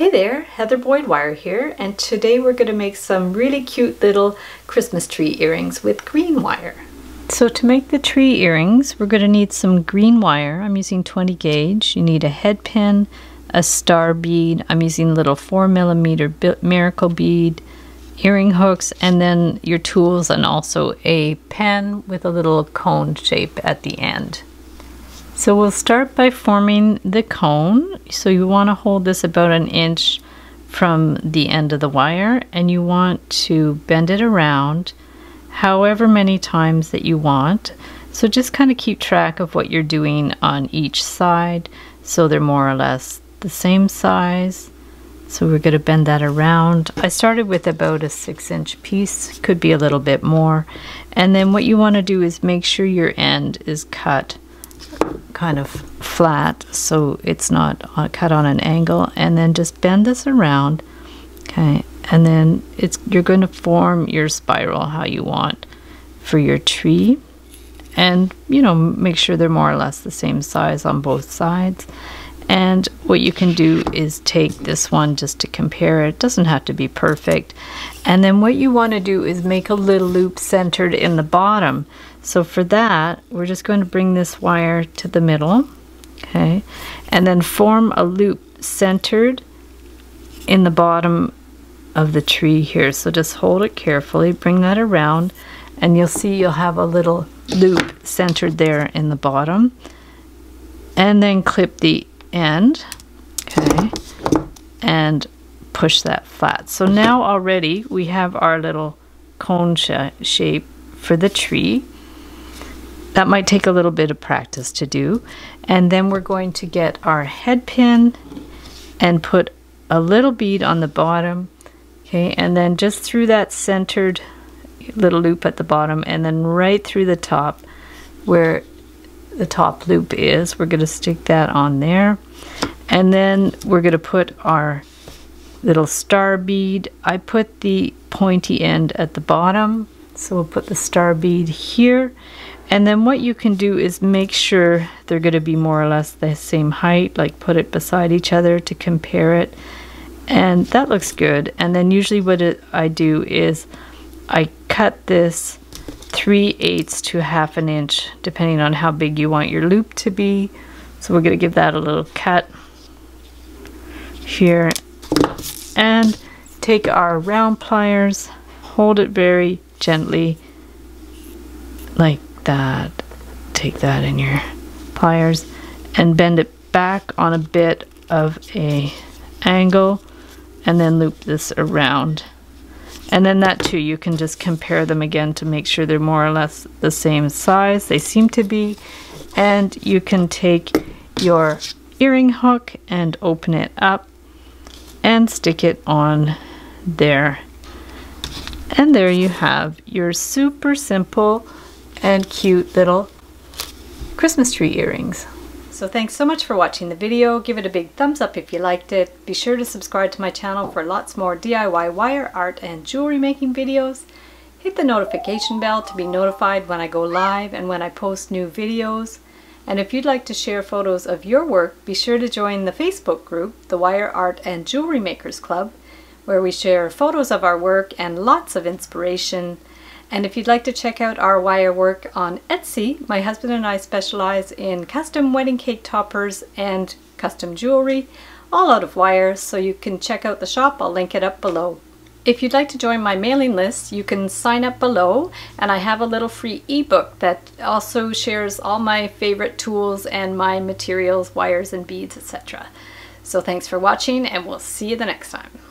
Hey there, Heather Boyd Wire here, and today we're going to make some really cute little Christmas tree earrings with green wire. So to make the tree earrings, we're going to need some green wire. I'm using 20 gauge. You need a head pin, a star bead. I'm using little 4 millimeter miracle bead, earring hooks, and then your tools and also a pen with a little cone shape at the end. So we'll start by forming the cone. So you want to hold this about an inch from the end of the wire and you want to bend it around however many times that you want. So just kind of keep track of what you're doing on each side so they're more or less the same size. So we're going to bend that around. I started with about a six inch piece, could be a little bit more. And then what you want to do is make sure your end is cut kind of flat so it's not uh, cut on an angle and then just bend this around okay? And then it's you're going to form your spiral how you want for your tree. And you know make sure they're more or less the same size on both sides and what you can do is take this one just to compare it. Doesn't have to be perfect. And then what you want to do is make a little loop centered in the bottom. So for that, we're just going to bring this wire to the middle. Okay. And then form a loop centered in the bottom of the tree here. So just hold it carefully, bring that around, and you'll see you'll have a little loop centered there in the bottom. And then clip the end, okay, and push that flat. So now already we have our little cone sh shape for the tree. That might take a little bit of practice to do. And then we're going to get our head pin and put a little bead on the bottom. Okay, and then just through that centered little loop at the bottom and then right through the top where the top loop is. We're going to stick that on there. And then we're going to put our little star bead. I put the pointy end at the bottom. So we'll put the star bead here. And then what you can do is make sure they're going to be more or less the same height, like put it beside each other to compare it. And that looks good. And then usually what it, I do is I cut this 3 eighths to half an inch, depending on how big you want your loop to be. So we're going to give that a little cut here. And take our round pliers, hold it very gently, like that. Take that in your pliers and bend it back on a bit of a angle and then loop this around. And then that too, you can just compare them again to make sure they're more or less the same size. They seem to be. And you can take your earring hook and open it up and stick it on there. And there you have your super simple and cute little Christmas tree earrings. So thanks so much for watching the video. Give it a big thumbs up if you liked it. Be sure to subscribe to my channel for lots more DIY wire art and jewelry making videos. Hit the notification bell to be notified when I go live and when I post new videos. And if you'd like to share photos of your work, be sure to join the Facebook group, the Wire Art and Jewelry Makers Club, where we share photos of our work and lots of inspiration and if you'd like to check out our wire work on Etsy, my husband and I specialize in custom wedding cake toppers and custom jewelry, all out of wire, so you can check out the shop. I'll link it up below. If you'd like to join my mailing list, you can sign up below and I have a little free ebook that also shares all my favorite tools and my materials, wires and beads, etc. So thanks for watching and we'll see you the next time.